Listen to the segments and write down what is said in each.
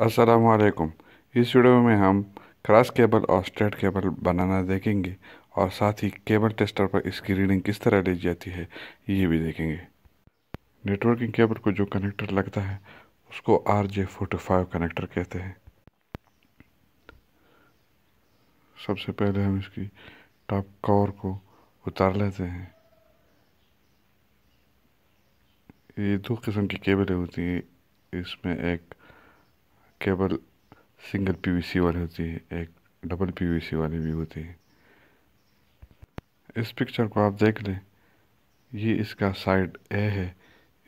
السلام علیکم۔ اس ویڈیو میں ہم کراس کیبل اور اسٹریٹ کیبل بنانا دیکھیں گے اور ساتھ ہی کیبل ٹیسٹر پر اس کی ریڈنگ کس طرح لی جاتی ہے یہ بھی دیکھیں گے۔ نیٹورکنگ کیبل کو جو کنیکٹر لگتا ہے، اس کو R J forty five connector کہتے ہیں۔ سب سے پہلے ہم اس کی ٹاپ کور کو اتار لیتے ہیں۔ یہ دو قسم کی کیبلیں ہوتی ہیں۔ اس میں ایک کیبل سنگل پی وی سی والی ہوتی ہے ایک ڈبل پی وی سی والی بھی ہوتی ہے اس پکچر کو آپ دیکھ لیں یہ اس کا سائڈ اے ہے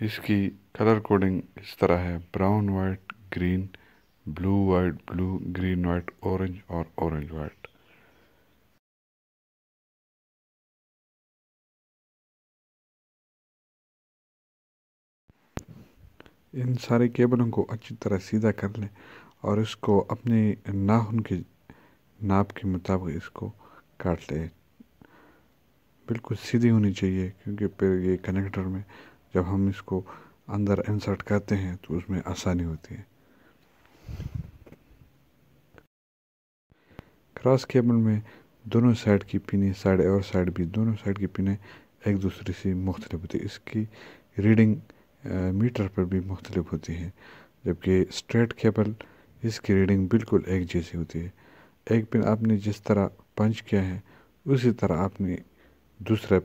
اس کی کلر کوڈنگ اس طرح ہے brown white green blue white blue green white orange اور اورنج وائٹ ان سارے کیبلوں کو اچھی طرح سیدھا کر لیں اور اس کو اپنے ناخن کے ناپ کے مطابق اس کو کاٹ لیں۔ بالکل سیدھی ہونی چاہیے، کیونکہ پھر یہ کنیکٹر میں جب ہم اس کو اندر انسرٹ کرتے ہیں تو اس میں آسانی ہوتی ہے۔ کراس کیبل میں دونوں سائڈ کی پینے سائڈ اور سائڈ بھی، دونوں سائڈ کی پینے ایک دوسرے سے مختلف ہوتی ہے۔ اس کی ریڈنگ میٹر پر بھی مختلف ہوتی ہیں، جبکہ اسٹریٹ کیبل اس کی ریڈنگ بالکل ایک جیسی ہوتی ہے۔ ایک پن آپ نے جس طرح پنچ کیا ہے، اسی طرح آپ نے دوسرا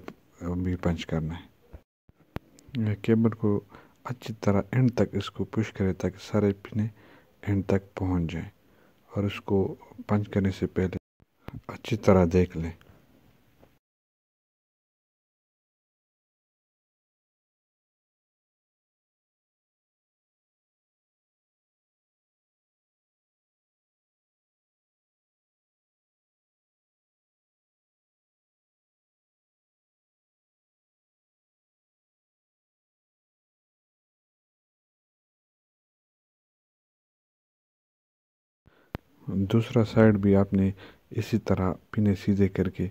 بھی پنچ کرنا ہے۔ کیبل کو اچھی طرح اینڈ تک اس کو پش کرے تاکہ سارے پنے اینڈ تک پہنچ جائیں اور اس کو پنچ کرنے سے پہلے اچھی طرح دیکھ لیں۔ دوسرا سائڈ بھی آپ نے اسی طرح پینے سیدھے کر کے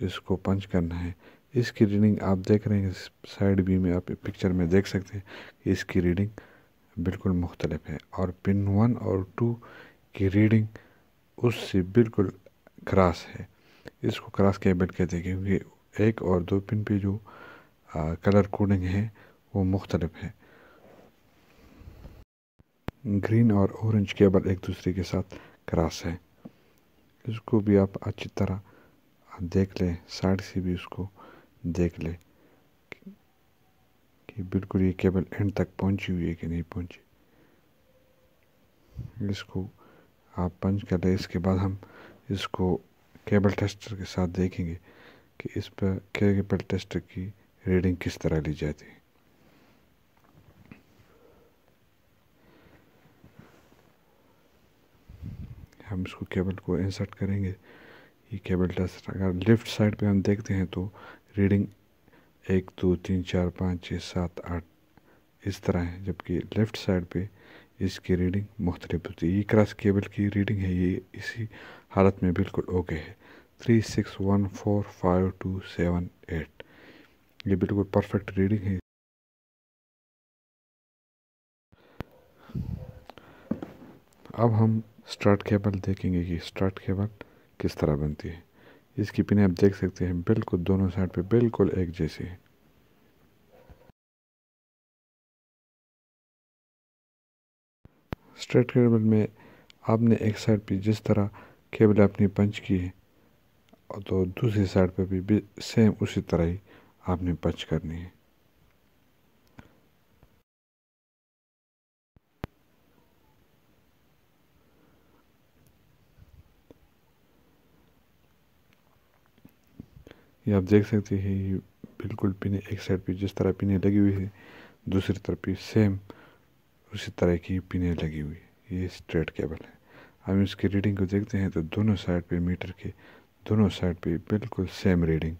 اس کو پنچ کرنا ہے۔ اس کی ریڈنگ آپ دیکھ رہے ہیں سائڈ بھی میں آپ پکچر میں دیکھ سکتے ہیں اس کی ریڈنگ بالکل مختلف ہے اور پن ون اور ٹو کی ریڈنگ اس سے بالکل کراس ہے۔ اس کو کراس کیبل کہتے ہیں کیونکہ ایک اور دو پن پہ جو کلر کوڈنگ ہے وہ مختلف ہے۔ گرین اور اورنج کیبل ایک دوسرے کے ساتھ کراس ہے اس کو بھی آپ اچھی طرح دیکھ لیں، سائڈ سے بھی اس کو دیکھ لیں کہ بالکل یہ کیبل اینڈ تک پہنچی ہوئی ہے کہ نہیں پہنچی۔ اس کو آپ پنچ کر لیں، اس کے بعد ہم اس کو کیبل ٹیسٹر کے ساتھ دیکھیں گے کہ اس پر کیبل ٹیسٹر کی ریڈنگ کس طرح لی جاتی ہے۔ ہم اس کو کیبل کو انسرٹ کریں گے۔ یہ کیبل ٹیسٹ اگر لیفٹ سائڈ پہ ہم دیکھتے ہیں تو ریڈنگ ایک، دو، تین، چار، پانچ، چھ، سات، آٹھ اس طرح ہے جبکہ لیفٹ سائڈ پہ اس کی ریڈنگ مختلف ہوتی ہے۔ یہ کراس کیبل کی ریڈنگ ہے، یہ اسی حالت میں بالکل اوکے ہے۔ Three, six, one, four, five, two, seven, eight. یہ بالکل پرفیکٹ ریڈنگ ہے۔ اب ہم سٹارٹ کیبل دیکھیں گے کہ سٹارٹ کیبل کس طرح بنتی ہے۔ اس کی پنیں آپ دیکھ سکتے ہیں، بالکل دونوں سائڈ پہ بالکل ایک جیسی ہے۔ سٹریٹ کیبل میں آپ نے ایک سائڈ پہ جس طرح کیبل اپنی پنچ کی ہے تو دوسری سائڈ پہ بھی سیم اسی طرح ہی آپ نے پنچ کرنی ہے۔ یہ آپ دیکھ سکتے ہیں یہ بالکل پینے ایک سائڈ پہ جس طرح پینے لگی ہوئی ہے، دوسری طرف پہ سیم اسی طرح کی پینے لگی ہوئی ہے۔ یہ اسٹریٹ کیبل ہے۔ ہم اس کی ریڈنگ کو دیکھتے ہیں تو دونوں سائڈ پہ میٹر کے دونوں سائڈ پہ بالکل سیم ریڈنگ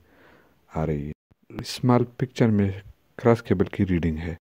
آ رہی ہے۔ اسمال پکچر میں کراس کیبل کی ریڈنگ ہے۔